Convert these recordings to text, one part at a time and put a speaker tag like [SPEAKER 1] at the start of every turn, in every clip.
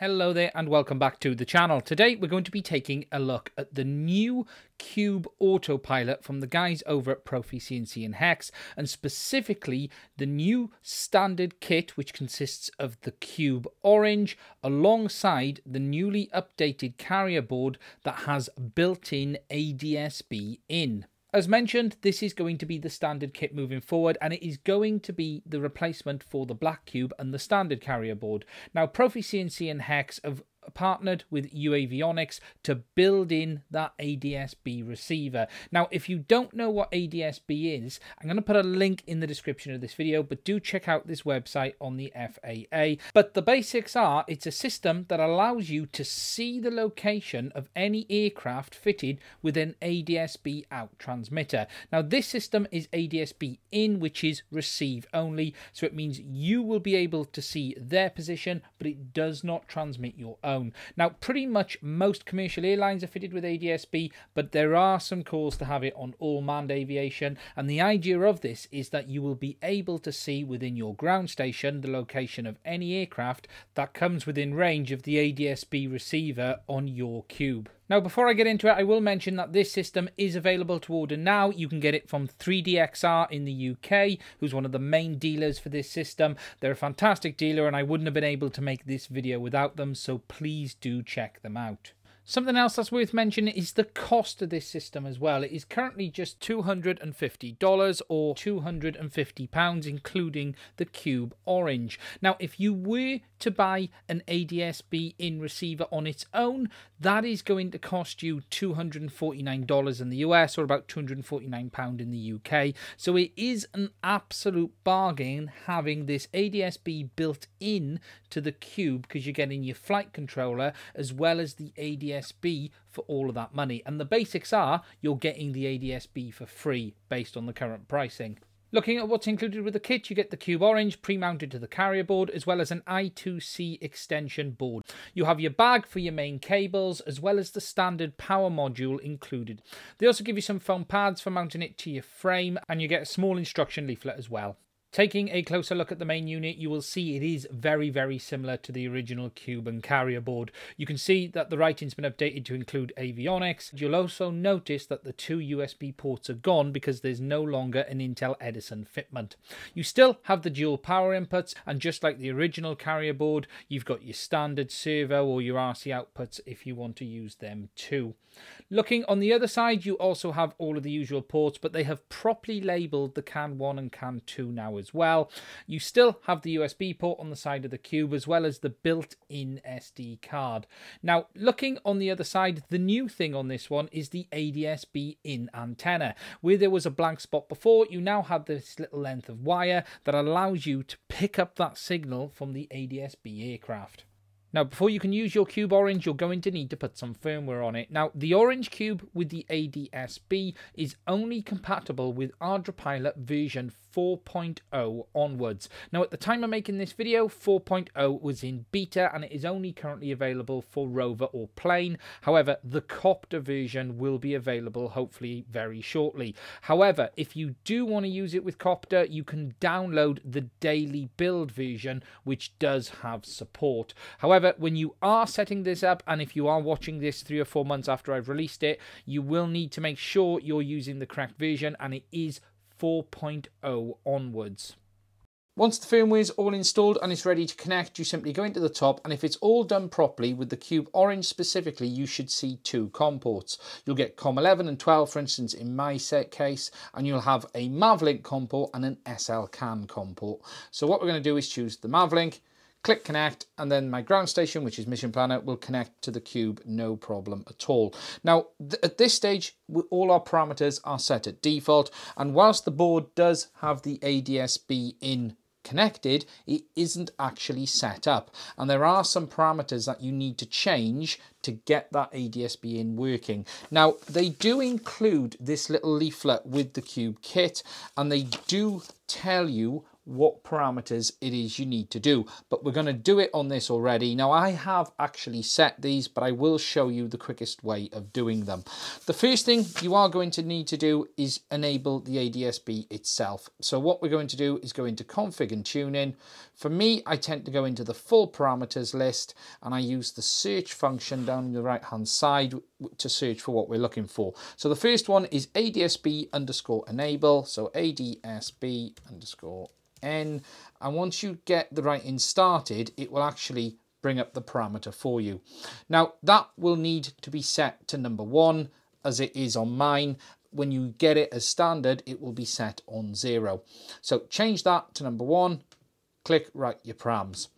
[SPEAKER 1] Hello there and welcome back to the channel. Today we're going to be taking a look at the new Cube Autopilot from the guys over at ProfiCNC and Hex and specifically the new standard kit which consists of the Cube Orange alongside the newly updated carrier board that has built-in ADSB in. As mentioned, this is going to be the standard kit moving forward, and it is going to be the replacement for the Black Cube and the standard carrier board. Now, ProfiCNC and Hex have partnered with UAVionix to build in that ADSB receiver. Now, if you don't know what ADSB is, I'm going to put a link in the description of this video, but do check out this website on the FAA. But the basics are, it's a system that allows you to see the location of any aircraft fitted with an ADSB out transmitter. Now, this system is ADSB in, which is receive only, so it means you will be able to see their position, but it does not transmit your own Now, pretty much most commercial airlines are fitted with ADSB, but there are some calls to have it on all manned aviation. And the idea of this is that you will be able to see within your ground station the location of any aircraft that comes within range of the ADSB receiver on your cube. Now, before I get into it, I will mention that this system is available to order now. You can get it from 3DXR in the UK, who's one of the main dealers for this system. They're a fantastic dealer, and I wouldn't have been able to make this video without them, so please do check them out. Something else that's worth mentioning is the cost of this system as well. It is currently just $250 or £250, including the Cube Orange. Now, if you were to buy an ADSB in receiver on its own, that is going to cost you $249 in the US or about £249 in the UK. So it is an absolute bargain having this ADSB built in to the Cube because you're getting your flight controller as well as the ADSB ADSB for all of that money. And the basics are you're getting the ADSB for free based on the current pricing. Looking at what's included with the kit, you get the Cube Orange pre-mounted to the carrier board, as well as an I2C extension board. You have your bag for your main cables, as well as the standard power module included. They also give you some foam pads for mounting it to your frame, and you get a small instruction leaflet as well. Taking a closer look at the main unit, you will see it is very, very similar to the original Cube and carrier board. You can see that the writing's been updated to include avionics. You'll also notice that the two USB ports are gone because there's no longer an Intel Edison fitment. You still have the dual power inputs, and just like the original carrier board, you've got your standard servo or your RC outputs if you want to use them too. Looking on the other side, you also have all of the usual ports, but they have properly labeled the CAN 1 and CAN 2 now as well. You still have the USB port on the side of the cube as well as the built-in SD card. Now, looking on the other side, the new thing on this one is the ADSB in antenna. Where there was a blank spot before, you now have this little length of wire that allows you to pick up that signal from the ADSB aircraft. Now, before you can use your Cube Orange, you're going to need to put some firmware on it. Now, the Orange Cube with the ADSB is only compatible with ArduPilot version 4.0 onwards. Now, at the time of making this video, 4.0 was in beta and it is only currently available for rover or plane. However, the copter version will be available hopefully very shortly. However, if you do want to use it with copter, you can download the daily build version, which does have support. However, when you are setting this up, and if you are watching this three or four months after I've released it, you will need to make sure you're using the correct version and it is 4.0 onwards. Once the firmware is all installed and it's ready to connect, you simply go into the top and if it's all done properly with the Cube Orange specifically, you should see two COM ports. You'll get COM 11 and 12 for instance in my set case and you'll have a Mavlink COM port and an SL CAN COM port. So what we're going to do is choose the Mavlink, click connect and then my ground station which is mission planner will connect to the cube no problem at all now th at this stage all our parameters are set at default and whilst the board does have the adsb in connected it isn't actually set up and there are some parameters that you need to change to get that ADSB in working. Now they do include this little leaflet with the cube kit and they do tell you what parameters it is you need to do. But we're going to do it on this already. Now I have actually set these, but I will show you the quickest way of doing them. The first thing you are going to need to do is enable the ADSB itself. So what we're going to do is go into config and tuning. For me, I tend to go into the full parameters list and I use the search function down the right hand side to search for what we're looking for. So the first one is ADSB underscore enable. So ADSB underscore N. And once you get the writing started, it will actually bring up the parameter for you. Now that will need to be set to number one as it is on mine. When you get it as standard, it will be set on zero. So change that to number one, click write your params.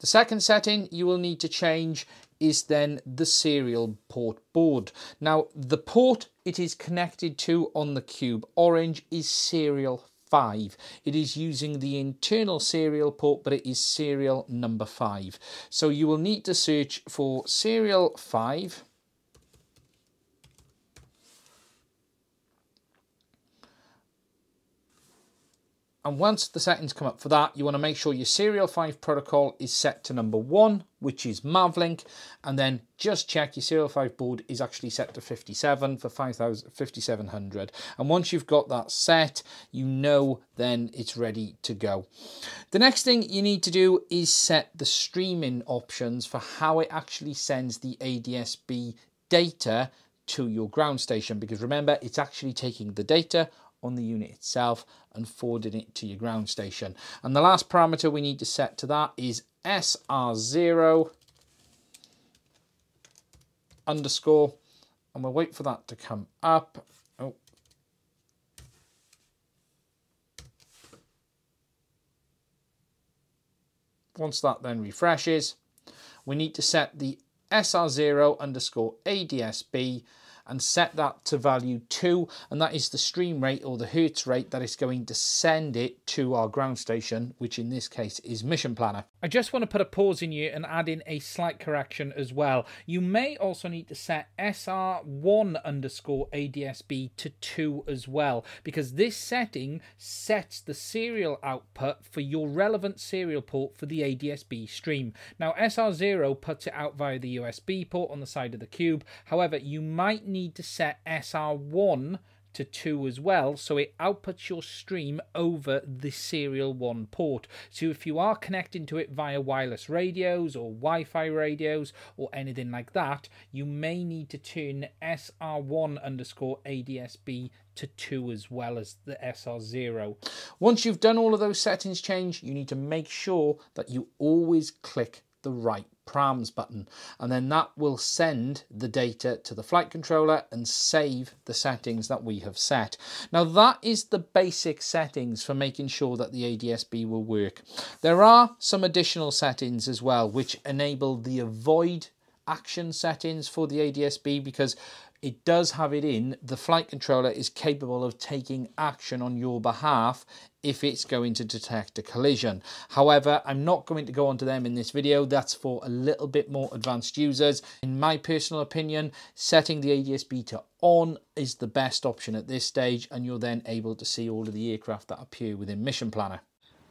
[SPEAKER 1] The second setting you will need to change is then the serial port baud. Now the port it is connected to on the Cube Orange is serial 5. It is using the internal serial port, but it is serial number 5. So you will need to search for serial 5. And once the settings come up for that, you want to make sure your Serial 5 protocol is set to number one, which is Mavlink, and then just check your Serial 5 baud is actually set to 57 for 5700. And once you've got that set, you know then it's ready to go. The next thing you need to do is set the streaming options for how it actually sends the ADSB data to your ground station because remember it's actually taking the data on the unit itself and forwarding it to your ground station. And the last parameter we need to set to that is SR0 underscore, and we'll wait for that to come up. Oh. Once that then refreshes, we need to set the SR0 underscore ADSB and set that to value 2 and that is the stream rate or the hertz rate that is going to send it to our ground station which in this case is Mission Planner. I just want to put a pause in you and add in a slight correction as well. You may also need to set SR1 underscore ADSB to 2 as well because this setting sets the serial output for your relevant serial port for the ADSB stream. Now SR0 puts it out via the USB port on the side of the cube. However, you might need need to set SR1 to 2 as well, so it outputs your stream over the serial 1 port. So if you are connecting to it via wireless radios or Wi-Fi radios or anything like that, you may need to turn SR1 underscore ADSB to 2 as well as the SR0. Once you've done all of those settings change, you need to make sure that you always click the write params button and then that will send the data to the flight controller and save the settings that we have set. Now that is the basic settings for making sure that the ADSB will work. There are some additional settings as well which enable the avoid action settings for the ADSB because it does have it in, the flight controller is capable of taking action on your behalf if it's going to detect a collision. However, I'm not going to go onto them in this video. That's for a little bit more advanced users. In my personal opinion, setting the ADSB to on is the best option at this stage and you're then able to see all of the aircraft that appear within Mission Planner.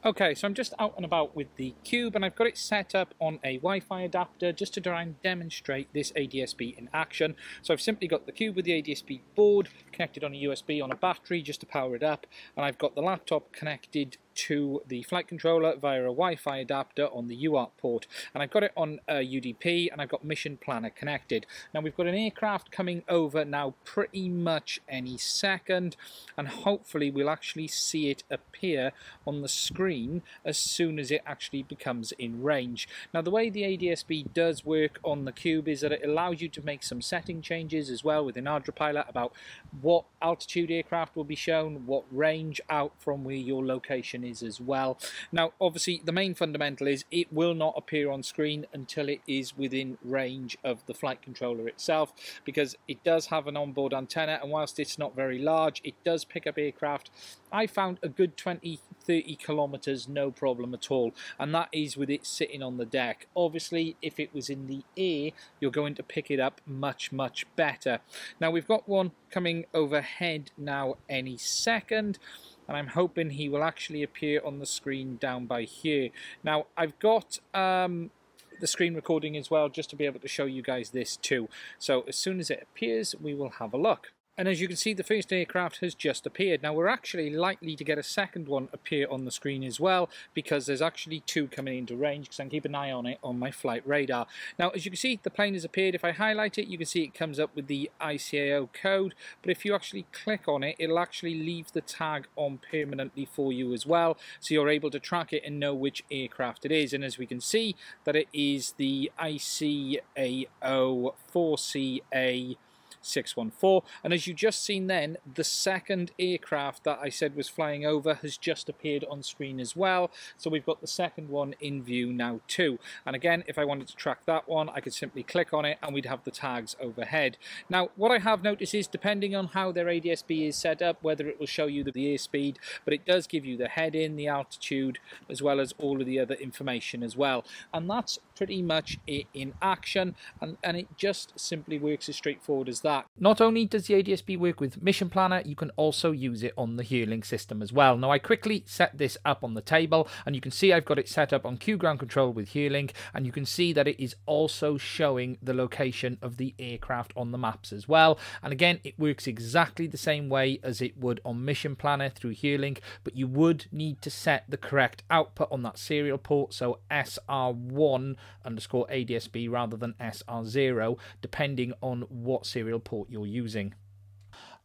[SPEAKER 1] Okay, so I'm just out and about with the Cube and I've got it set up on a Wi-Fi adapter just to try and demonstrate this ADSB in action. So I've simply got the Cube with the ADSB board connected on a USB on a battery just to power it up and I've got the laptop connected to the flight controller via a Wi-Fi adapter on the UART port and I've got it on uh, a UDP and I've got Mission Planner connected. Now we've got an aircraft coming over now pretty much any second and hopefully we'll actually see it appear on the screen as soon as it actually becomes in range. Now the way the ADSB does work on the Cube is that it allows you to make some setting changes as well within ArduPilot about what altitude aircraft will be shown, what range out from where your location is as well. Now, obviously, the main fundamental is it will not appear on screen until it is within range of the flight controller itself, because it does have an onboard antenna, and whilst it's not very large, it does pick up aircraft. I found a good 20, 30 kilometers, no problem at all, and that is with it sitting on the deck. Obviously, if it was in the air, you're going to pick it up much, much better. Now, we've got one coming overhead now any second and I'm hoping he will actually appear on the screen down by here. Now, I've got um, the screen recording as well, just to be able to show you guys this too. So as soon as it appears, we will have a look. And as you can see, the first aircraft has just appeared. Now, we're actually likely to get a second one appear on the screen as well, because there's actually two coming into range, because I can keep an eye on it on my flight radar. Now, as you can see, the plane has appeared. If I highlight it, you can see it comes up with the ICAO code, but if you actually click on it, it'll actually leave the tag on permanently for you as well, so you're able to track it and know which aircraft it is. And as we can see, that it is the ICAO 4CA 614. And as you just seen then, the second aircraft that I said was flying over has just appeared on screen as well. So we've got the second one in view now too. And again, if I wanted to track that one, I could simply click on it and we'd have the tags overhead. Now, what I have noticed is depending on how their ADSB is set up, whether it will show you the airspeed, but it does give you the heading, the altitude, as well as all of the other information as well. And that's pretty much it in action. And, and it just simply works as straightforward as that that. Not only does the ADSB work with Mission Planner, you can also use it on the Herelink system as well. Now I quickly set this up on the table and you can see I've got it set up on QGroundControl with Herelink and you can see that it is also showing the location of the aircraft on the maps as well. And again, it works exactly the same way as it would on Mission Planner through Herelink, but you would need to set the correct output on that serial port, so SR1 underscore ADSB rather than SR0, depending on what serial port you're using.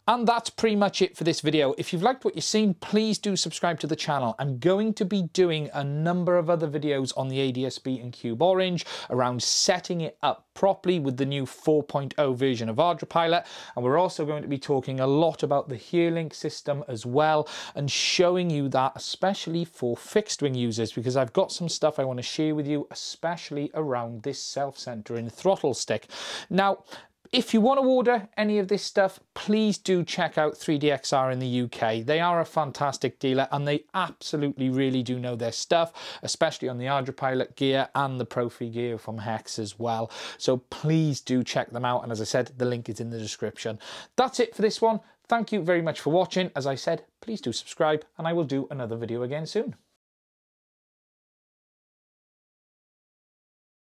[SPEAKER 1] And that's pretty much it for this video. If you've liked what you've seen, please do subscribe to the channel. I'm going to be doing a number of other videos on the ADSB and Cube Orange around setting it up properly with the new 4.0 version of ArduPilot. And we're also going to be talking a lot about the Herelink system as well and showing you that, especially for fixed wing users, because I've got some stuff I want to share with you, especially around this self-centering throttle stick. Now, if you want to order any of this stuff, please do check out 3DXR in the UK. They are a fantastic dealer and they absolutely really do know their stuff, especially on the ArduPilot gear and the Profi gear from Hex as well. So please do check them out. And as I said, the link is in the description. That's it for this one. Thank you very much for watching. As I said, please do subscribe and I will do another video again soon.